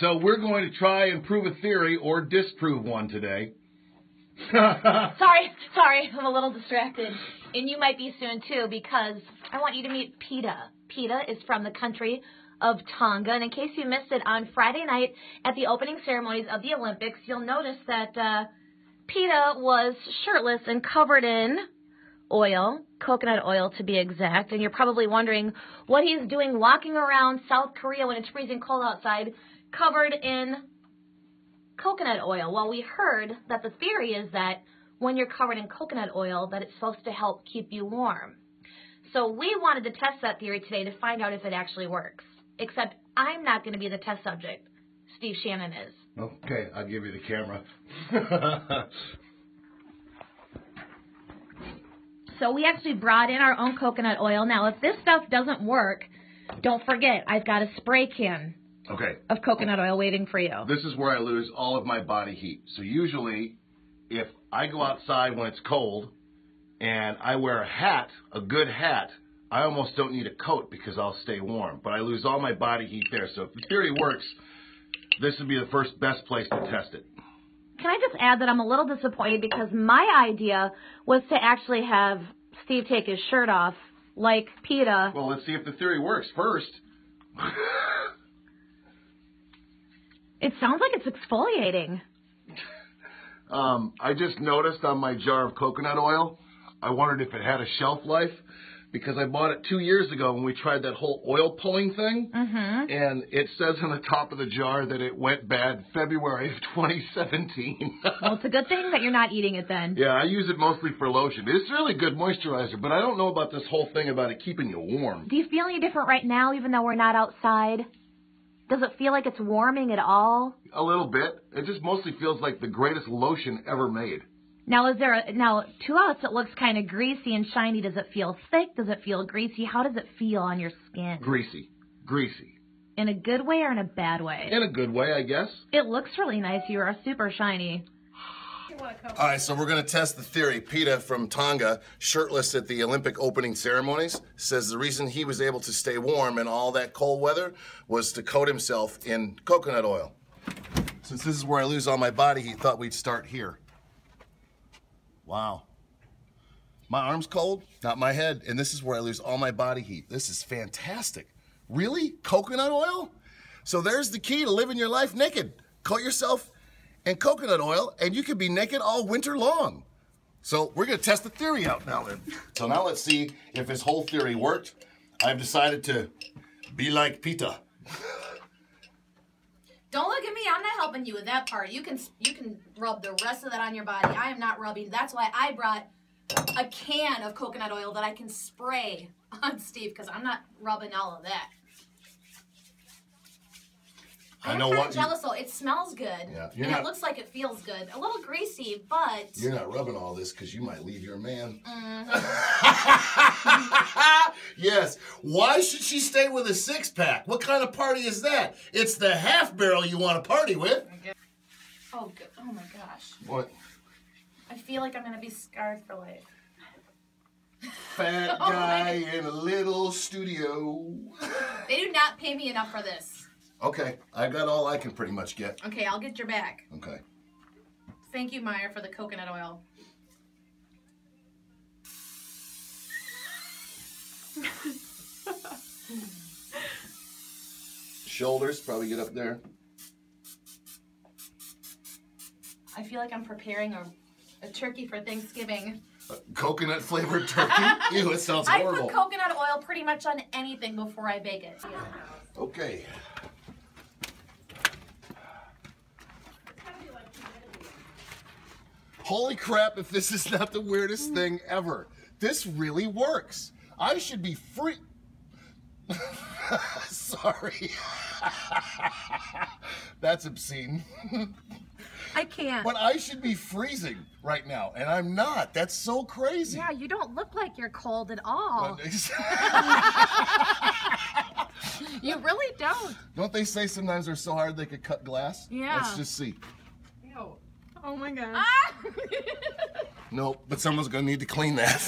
So we're going to try and prove a theory or disprove one today. Sorry, sorry, I'm a little distracted. And you might be soon too because I want you to meet Pita. Pita is from the country of Tonga. And in case you missed it on Friday night at the opening ceremonies of the Olympics, you'll notice that uh, Pita was shirtless and covered in oil, coconut oil to be exact. And you're probably wondering what he's doing walking around South Korea when it's freezing cold outside, covered in coconut oil. Well, we heard that the theory is that when you're covered in coconut oil, that it's supposed to help keep you warm. So we wanted to test that theory today to find out if it actually works. Except I'm not going to be the test subject. Steve Shannon is. Okay, I'll give you the camera. so we actually brought in our own coconut oil. Now, if this stuff doesn't work, don't forget, I've got a spray can okay, of coconut oil waiting for you. this is where I lose all of my body heat. So usually, if I go outside when it's cold and I wear a hat, a good hat, I almost don't need a coat because I'll stay warm. But I lose all my body heat there. So if the theory works, this would be the first best place to test it. Can I just add that I'm a little disappointed because my idea was to actually have Steve take his shirt off like Pita. Well, let's see if the theory works first. It sounds like it's exfoliating. Um, I just noticed on my jar of coconut oil, I wondered if it had a shelf life because I bought it two years ago when we tried that whole oil pulling thing. Mm-hmm. And it says on the top of the jar that it went bad February of 2017. Well, it's a good thing that you're not eating it then. yeah, I use it mostly for lotion. It's really good moisturizer, but I don't know about this whole thing about it keeping you warm. Do you feel any different right now, even though we're not outside? Does it feel like it's warming at all? A little bit. It just mostly feels like the greatest lotion ever made. Now, is there a, now to us it looks kind of greasy and shiny. Does it feel thick? Does it feel greasy? How does it feel on your skin? Greasy. Greasy. In a good way or in a bad way? In a good way, I guess. It looks really nice. You are super shiny. All right, so we're going to test the theory. Pita from Tonga, shirtless at the Olympic opening ceremonies, says the reason he was able to stay warm in all that cold weather was to coat himself in coconut oil. Since this is where I lose all my body heat, thought we'd start here. Wow. My arm's cold, not my head, and this is where I lose all my body heat. This is fantastic. Really? Coconut oil? So there's the key to living your life naked. Coat yourself in coconut oil, and you can be naked all winter long. So we're gonna test the theory out now then. So now let's see if his whole theory worked. I've decided to be like Pita. Don't look at me. I'm not helping you with that part. You can you can rub the rest of that on your body. I am not rubbing. That's why I brought a can of coconut oil that I can spray on Steve because I'm not rubbing all of that. I I'm know kinda what jealous though. It smells good. Yeah, you're and not- it looks like it feels good. A little greasy, but You're not rubbing all this because you might leave your man. Mm-hmm. yes. Why should she stay with a six pack? What kind of party is that? It's the half barrel you want to party with. oh good. Oh my gosh. What? I feel like I'm gonna be scarred for life. Fat Oh guy in a little studio. They do not pay me enough for this. Okay, I got all I can pretty much get. Okay, I'll get your back. Okay. Thank you, Meijer, for the coconut oil. Shoulders, probably get up there. I feel like I'm preparing a, a turkey for Thanksgiving. Coconut flavored turkey. Ew, it sounds horrible. I put coconut oil pretty much on anything before I bake it. Okay. Holy crap, if this is not the weirdest mm. thing ever. This really works. I should be free. Sorry. That's obscene. I can't. But I should be freezing right now, and I'm not. That's so crazy. Yeah, you don't look like you're cold at all. You really don't. Don't they say sometimes they're so hard they could cut glass? Yeah. Let's just see. Oh my god. Ah! Nope, but someone's gonna need to clean that.